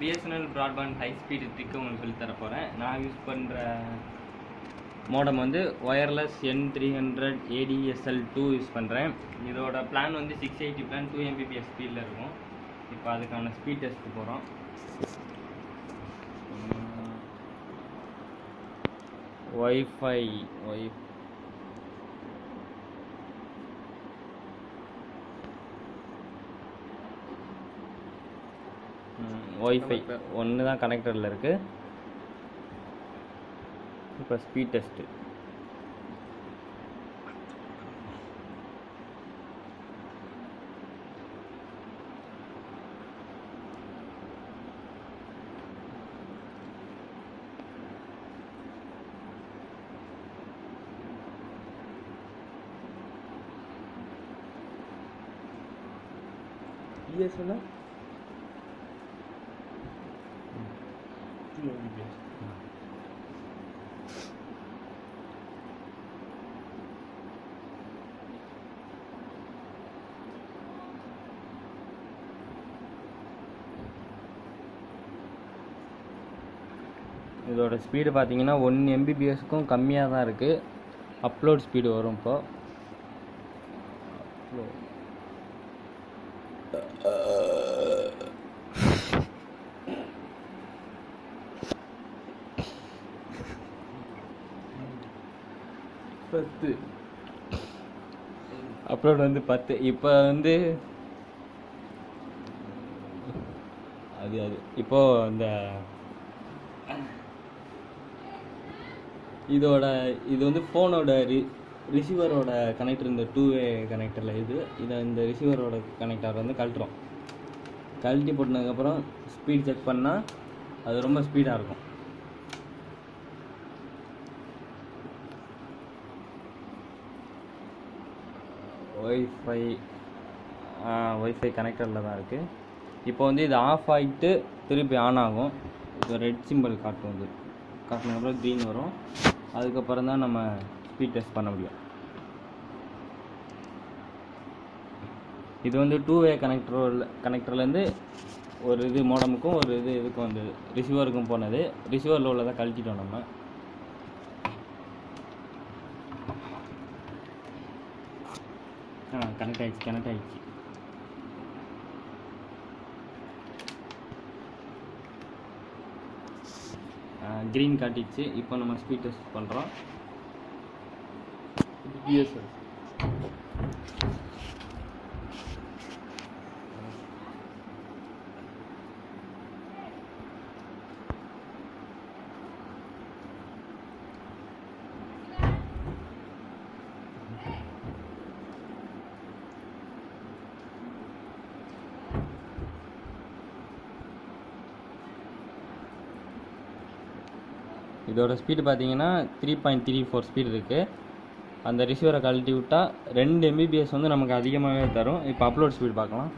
BSNL broadband high speed trick உங்களுக்கு சொல்லி தர போகிறேன் நான் யூஸ் பண்ணுற மோடம் வந்து wireless N three hundred ADSL two use பண்ணுறேன் இதோட பிளான் வந்து six eighty plan two Mbps ஸ்பீடில் இருக்கும். இப்போ அதுக்கான ஸ்பீட் டெஸ்ட் போகிறோம் ஒய்ஃபை ஒய்ஃப் ஒய்ஃபை ஒன்று தான் கனெக்டரில் இருக்குது இப்போ ஸ்பீட் டெஸ்ட்டு பிஎஸ்என்னா டூ எம்பிபிஎஸ் இதோட ஸ்பீடு பார்த்தீங்கன்னா ஒன் எம்பிபிஎஸ்க்கும் கம்மியாக தான் இருக்குது அப்லோட் ஸ்பீடு வரும் இப்போ. பத்து. அப்லோட் வந்து பத்து. இப்போ வந்து அது அது. இப்போ இந்த இதோட இது வந்து ஃபோனோட ரி ரிசீவரோட கனெக்டர் இந்த டூ வே கனெக்டரில் இது இதை இந்த ரிசீவரோட கனெக்டர் வந்து கழட்டுறோம். கழட்டி போட்டதுக்கப்புறம் ஸ்பீட் செக் பண்ணால் அது ரொம்ப ஸ்பீடாக இருக்கும். ஒய்ஃபை ஒய்ஃபை கனெக்டரில் தான் இருக்குது இப்போ வந்து இது ஆஃப் ஆகிட்டு திருப்பி ஆன் ஆகும். இப்போ ரெட் சிம்பிள் காட்டும் வந்து காட்டினதுக்கப்புறம் க்ரீன் வரும். அதுக்கப்புறம் தான் நம்ம ஸ்பீட் டெஸ்ட் பண்ண முடியும். இது வந்து டூ வே கனெக்டர் கனெக்டர்லேருந்து ஒரு இது மோடமுக்கும் ஒரு இது இதுக்கும் வந்து ரிசீவருக்கும் போனது. ரிசீவரில் உள்ளதை கழட்டிட்டோம் நம்ம. கனெக்ட் ஆகிடுச்சு கனெக்ட் ஆயிடுச்சு. க்ரீன் காட்டிடுச்சு. இப்போ நம்ம ஸ்பீட் டெஸ்ட் பண்ணுறோம் பிஎஸ்எல் இதோட ஸ்பீடு பார்த்தீங்கன்னா three point three four speed இருக்குது அந்த ரிசீவரை கழட்டி விட்டால் ரெண்டு எம்பிபிஎஸ் வந்து நமக்கு அதிகமாகவே தரும். இப்போ அப்லோட் ஸ்பீட் பார்க்கலாம்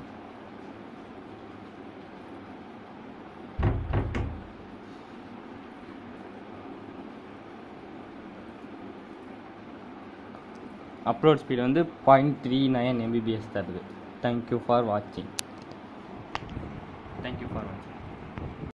அப்லோட் ஸ்பீடு வந்து பாயிண்ட் த்ரீ நைன் எம்பிபிஎஸ் தருது தேங்க்யூ ஃபார் வாட்சிங் தேங்க்யூ ஃபார் வாட்சிங்